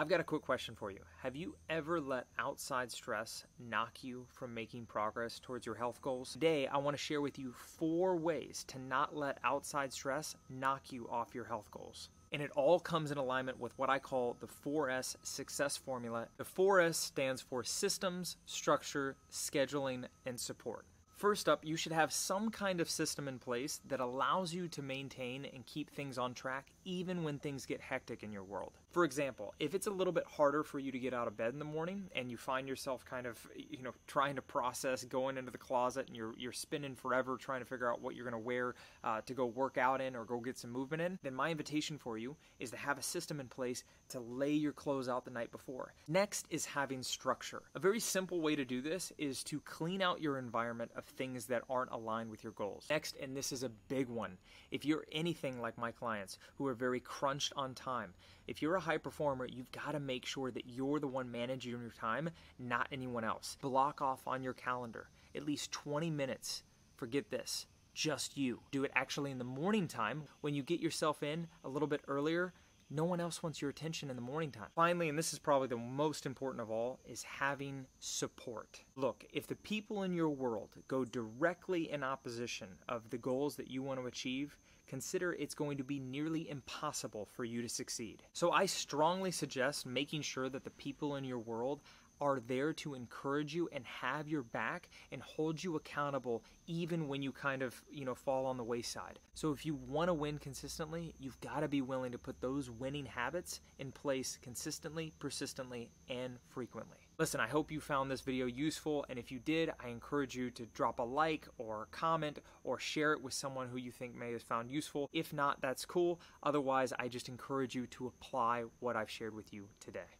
I've got a quick question for you. Have you ever let outside stress knock you from making progress towards your health goals? Today, I want to share with you four ways to not let outside stress knock you off your health goals. And it all comes in alignment with what I call the 4S success formula. The 4S stands for systems, structure, scheduling, and support. First up, you should have some kind of system in place that allows you to maintain and keep things on track even when things get hectic in your world. For example, if it's a little bit harder for you to get out of bed in the morning and you find yourself kind of, you know, trying to process going into the closet and you're you're spinning forever trying to figure out what you're going to wear uh, to go work out in or go get some movement in, then my invitation for you is to have a system in place to lay your clothes out the night before. Next is having structure. A very simple way to do this is to clean out your environment of things that aren't aligned with your goals. Next, and this is a big one, if you're anything like my clients who are very crunched on time, if you're a high performer, you've got to make sure that you're the one managing your time, not anyone else. Block off on your calendar at least 20 minutes. Forget this, just you. Do it actually in the morning time when you get yourself in a little bit earlier no one else wants your attention in the morning time. Finally, and this is probably the most important of all, is having support. Look, if the people in your world go directly in opposition of the goals that you want to achieve, consider it's going to be nearly impossible for you to succeed. So I strongly suggest making sure that the people in your world are there to encourage you and have your back and hold you accountable even when you kind of, you know, fall on the wayside. So if you want to win consistently, you've got to be willing to put those winning habits in place consistently, persistently, and frequently. Listen, I hope you found this video useful, and if you did, I encourage you to drop a like or comment or share it with someone who you think may have found useful. If not, that's cool. Otherwise, I just encourage you to apply what I've shared with you today.